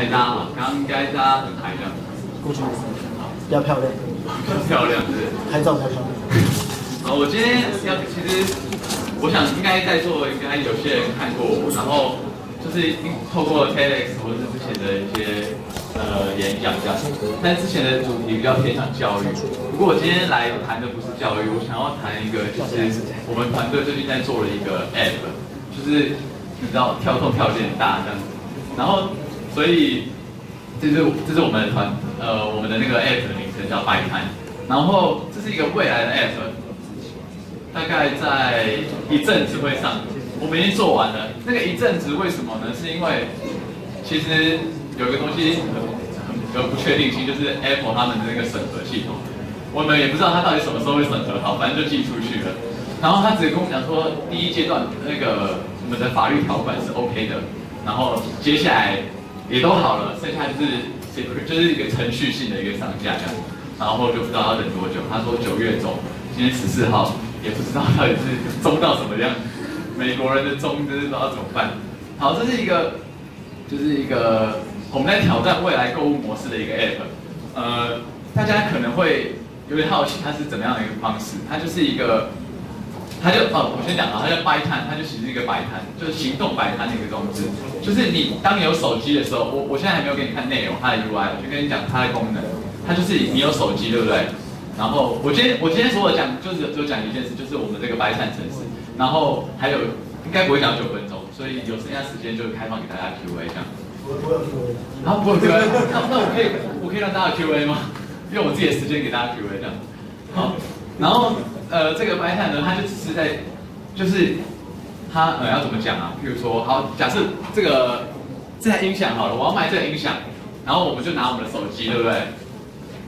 嗨，大家好，刚刚应该大家很嗨这样，过去比较漂亮，很漂亮，是？拍照比较漂亮。好，我今天要其实，我想应该在座应该有些人看过我，然后就是透过 TEDx 或者是之前的一些呃演讲这样，但之前的主题比较偏向教育。不过我今天来谈的不是教育，我想要谈一个就是我们团队最近在做了一个 app，就是你知道跳动跳有点大这样子，然后所以这是这是我们的团呃我们的那个 app 的名称叫白谈，然后这是一个未来的 app。大概在一阵子会上，我们已经做完了。那个一阵子为什么呢？是因为其实有一个东西很很有不确定性，就是 Apple 他们的那个审核系统，我们也不知道它到底什么时候会审核好，反正就寄出去了。然后他只跟我讲说，第一阶段那个我们的法律条款是 OK 的，然后接下来也都好了，剩下就是就是一个程序性的一个上架这样，然后就不知道要等多久。他说九月中，今天十四号。也不知道到底是中到什么样，美国人的中真是不知道怎么办。好，这是一个，就是一个我们在挑战未来购物模式的一个 app。呃，大家可能会有点好奇它是怎么样的一个方式。它就是一个，它就哦，我先讲啊，他叫摆摊，他就其实是一个摆摊，就是行动摆摊的一个装置。就是你当你有手机的时候，我我现在还没有给你看内容，它的 UI，我就跟你讲它的功能。它就是你有手机，对不对？然后我今天我今天所有讲就是就讲一件事，就是我们这个摆摊城市，然后还有应该不会讲九分钟，所以有剩下时间就开放给大家 Q A 这样。我我有 Q A。然后不 A，那那我可以我可以让大家 Q A 吗？用我自己的时间给大家 Q A 这样。好，然后呃这个白产呢，它就只是在就是它呃要怎么讲啊？譬如说好，假设这个这台音响好了，我要买这个音响，然后我们就拿我们的手机，对不对？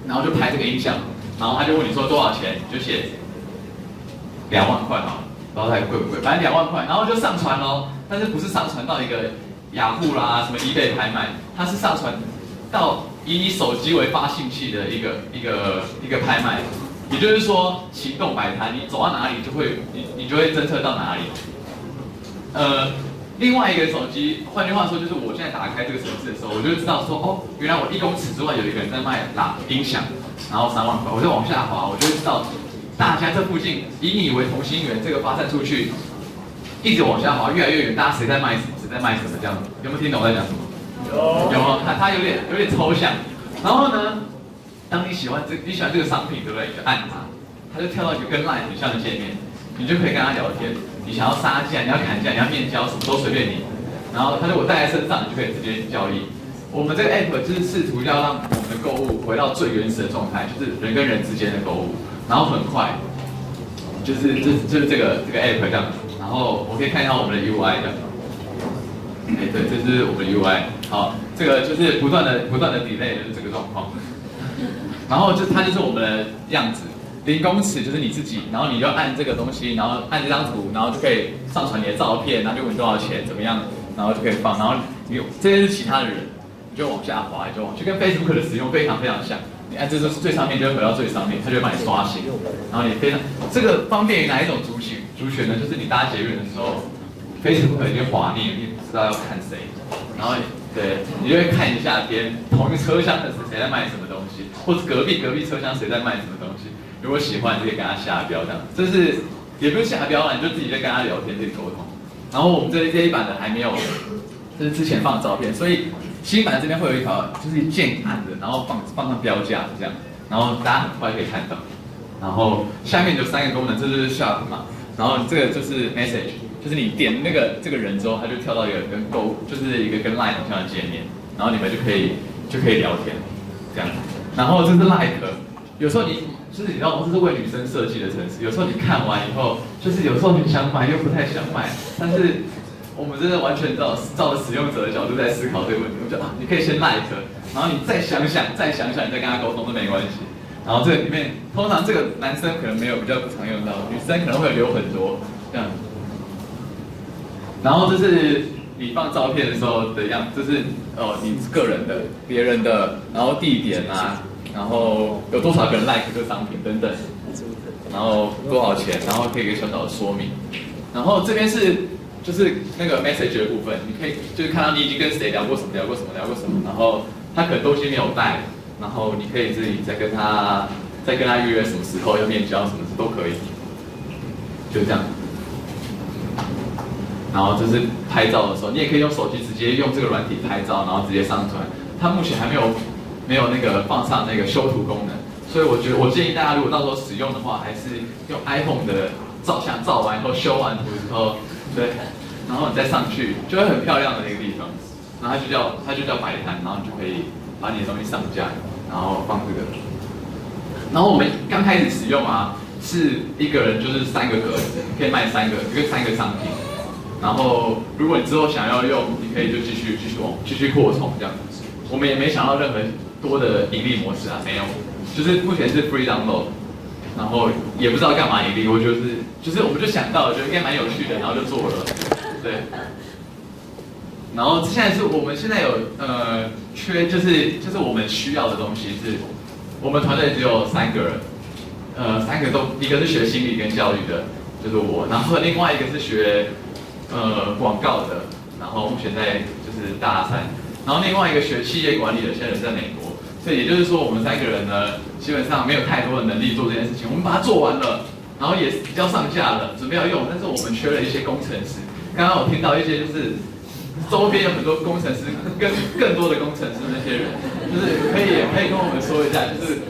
然后就拍这个音响。然后他就问你说多少钱，就写两万块嘛，不知道它贵不贵，反正两万块，然后就上传喽。但是不是上传到一个雅虎啦、什么 eBay 拍卖，它是上传到以你手机为发信器的一个一个一个拍卖。也就是说，行动摆摊，你走到哪里就会你你就会侦测到哪里。呃，另外一个手机，换句话说，就是我现在打开这个城市的时候，我就知道说，哦，原来我一公尺之外有一个人在卖喇音响。然后三万块，我就往下滑，我就会知道大家这附近以你为同心圆，这个发散出去，一直往下滑，越来越远，大家谁在卖什么，谁在卖什么，这样有没有听懂我在讲什么？有，有吗？它它有点有点抽象。然后呢，当你喜欢这你喜欢这个商品，对不对？你就按它，它就跳到一个跟 Line 很像的界面，你就可以跟他聊天。你想要杀价，你要砍价，你要面交，什么都随便你。然后他就我带在身上，你就可以直接交易。我们这个 app 就是试图要让我们的购物回到最原始的状态，就是人跟人之间的购物，然后很快，就是这就是这个这个 app 这样，然后我可以看一下我们的 UI 的，哎对，这是我们的 UI，好，这个就是不断的不断的 delay 就是这个状况，然后就它就是我们的样子，零公尺就是你自己，然后你就按这个东西，然后按这张图，然后就可以上传你的照片，然后就问多少钱怎么样，然后就可以放，然后你这些是其他的人。你就往下滑，就往就跟 Facebook 的使用非常非常像。你按这是最上面，就会回到最上面，它就会帮你刷新。然后你非常这个方便于哪一种族群？族群呢？就是你搭捷运的时候，Facebook 已经滑腻，你不知道要看谁。然后对你就会看一下别人同一个车厢的是谁在卖什么，或者隔壁隔壁车厢谁在卖什么东西。如果喜欢，就可以跟他下标这样。这是也不是下标了，你就自己在跟他聊天，自己沟通。然后我们这这一版的还没有，这是之前放的照片，所以。新版这边会有一条，就是键按的，然后放放上标价这样，然后大家很快可以看到。然后下面有三个功能，这就是 shop 嘛，然后这个就是 message，就是你点那个这个人之后，他就跳到一个跟购，就是一个跟 line 很像的界面，然后你们就可以就可以聊天这样。然后这是 like，有时候你就是你知道，这是为女生设计的城市，有时候你看完以后，就是有时候你想买又不太想买，但是。我们真的完全照照着使用者的角度在思考这个问题。我觉得啊，你可以先 like，然后你再想想，再想想，你再跟他沟通都没关系。然后这里面通常这个男生可能没有比较不常用到，女生可能会留很多这样。然后这是你放照片的时候的样，这是哦你个人的、别人的，然后地点啊，然后有多少个人 like 这个商品等等，然后多少钱，然后可以给小小的说明。然后这边是。就是那个 message 的部分，你可以就是看到你已经跟谁聊过什么，聊过什么，聊过什么，然后他可能东西没有带，然后你可以自己再跟他再跟他预约什么时候要面交，什么都可以，就这样。然后就是拍照的时候，你也可以用手机直接用这个软体拍照，然后直接上传。它目前还没有没有那个放上那个修图功能，所以我觉得我建议大家如果到时候使用的话，还是用 iPhone 的照相照完以后修完图之后，对，然后你再上去就会很漂亮的那个地方。然后它就叫它就叫摆摊，然后你就可以把你的东西上架，然后放这个。然后我们刚开始使用啊，是一个人就是三个格子，可以卖三个，一个三个商品。然后，如果你之后想要用，你可以就继续继续往继续扩充这样子。我们也没想到任何多的盈利模式啊，没有，就是目前是 free download，然后也不知道干嘛盈利，我就是就是我们就想到觉得应该蛮有趣的，然后就做了，对。然后现在是我们现在有呃缺就是就是我们需要的东西是，我们团队只有三个人，呃三个都一个是学心理跟教育的，就是我，然后另外一个是学。呃，广告的，然后目前在就是大三，然后另外一个学企业管理的，现在人在美国，所以也就是说，我们三个人呢，基本上没有太多的能力做这件事情。我们把它做完了，然后也比较上架了，准备要用，但是我们缺了一些工程师。刚刚我听到一些就是周边有很多工程师，跟更多的工程师那些人，就是可以可以跟我们说一下，就是。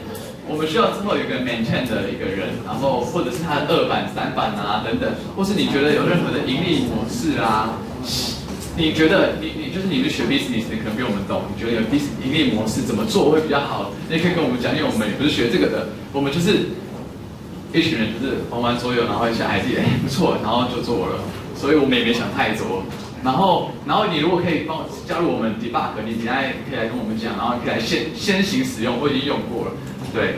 我们需要之后有一个 maintain 的一个人，然后或者是他的二版、三版啊等等，或是你觉得有任何的盈利模式啊，你觉得你你就是你是学 business，你可能比我们懂，你觉得有 business 盈利模式怎么做会比较好，你可以跟我们讲，因为我们也不是学这个的，我们就是一群人就是玩玩桌游，然后一些 idea，哎不错，然后就做了，所以我们也没想太多。然后，然后你如果可以帮我加入我们 debug，你现在可以来跟我们讲，然后可以来先先行使用，我已经用过了，对。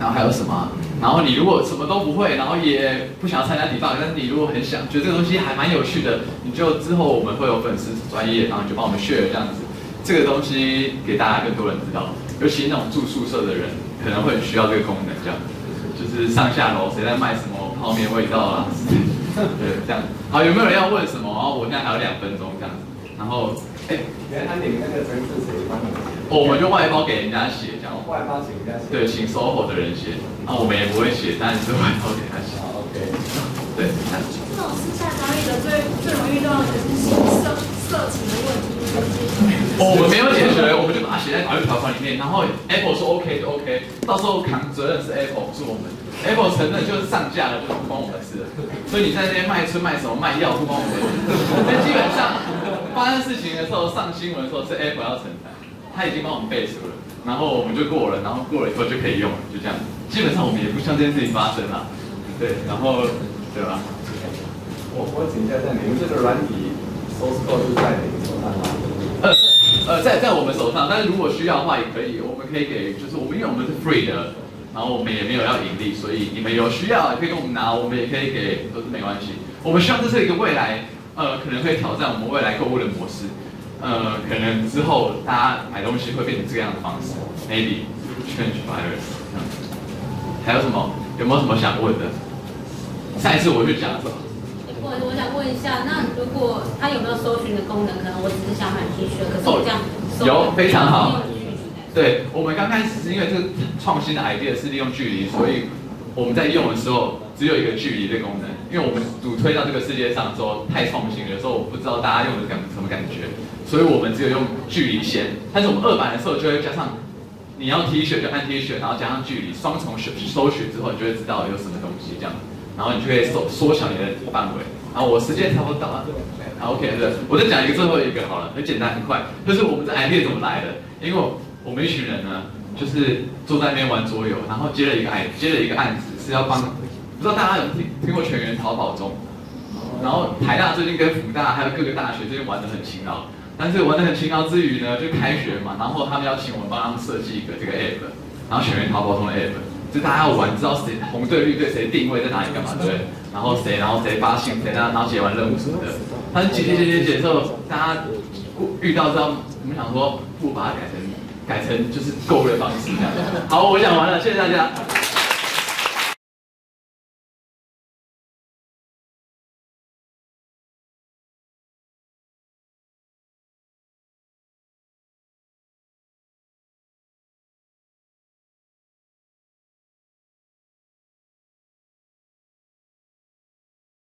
然后还有什么？然后你如果什么都不会，然后也不想要参加 debug，但是你如果很想，觉得这个东西还蛮有趣的，你就之后我们会有粉丝专业，然后你就帮我们 share 这样子，这个东西给大家更多人知道，尤其那种住宿舍的人可能会很需要这个功能，这样，就是上下楼谁在卖什么泡面味道啊。对，这样好，有没有人要问什么？然后我现在还有两分钟这样子，然后，哎，原来你们那个城市谁帮你？我们就外包给人家写。外包请人家写。对，请 SOHO 的人写，那我们也不会写，但是外包给他写。OK。对。这种私下交易的最最容易遇到的就是色色情的问题。我们没有解决，我们就把它写在法律条款里面，然后 Apple 说 OK 就 OK，到时候扛责任是 Apple，不是我们。Apple 承认就是上架了，就不关我们事了。所以你在那边卖春卖什么卖药不关我们。所以基本上发生事情的时候上新闻的时候是 Apple 要承担，他已经帮我们背熟了，然后我们就过了，然后过了以后就可以用了，就这样。基本上我们也不像这件事情发生了，对，然后对吧？我我请教一下，你们这个软体 source code 是在哪个手上吗？呃呃，在在我们手上，但是如果需要的话也可以，我们可以给，就是我们因为我们是 free 的。然后我们也没有要盈利，所以你们有需要也可以跟我们拿，我们也可以给，都是没关系。我们希望这是一个未来，呃，可能会挑战我们未来购物的模式，呃，可能之后大家买东西会变成这个样的方式，maybe change buyers。还有什么？有没有什么想问的？下一次我去讲。我我想问一下，那如果它有没有搜寻的功能？可能我只是想买 T 恤，可是我这样有非常好。对我们刚开始是因为这个创新的 idea 是利用距离，所以我们在用的时候只有一个距离的功能。因为我们主推到这个世界上的时候太创新了，有时候我不知道大家用的感什么感觉，所以我们只有用距离先。但是我们二版的时候就会加上你要 T 恤就按 T 恤，然后加上距离，双重搜搜寻之后，你就会知道有什么东西这样，然后你就可以缩缩小你的范围。然后我时间差不多到了，OK 对，我再讲一个最后一个好了，很简单很快，就是我们这 idea 怎么来的，因为。我们一群人呢，就是坐在那边玩桌游，然后接了一个案，接了一个案子，是要帮，不知道大家有听听过全员逃跑中，然后台大最近跟福大还有各个大学最近玩的很勤劳，但是玩的很勤劳之余呢，就开学嘛，然后他们要请我们帮他们设计一个这个 app，然后全员逃跑中的 app，就大家要玩，知道谁红队绿队谁定位在哪里干嘛，对？然后谁然后谁发信谁然后解完任务什么的，但是解解解解解之后，大家遇到这样，我们想说不把它改成。改成就是购物的方式这样。好，我讲完了，谢谢大家。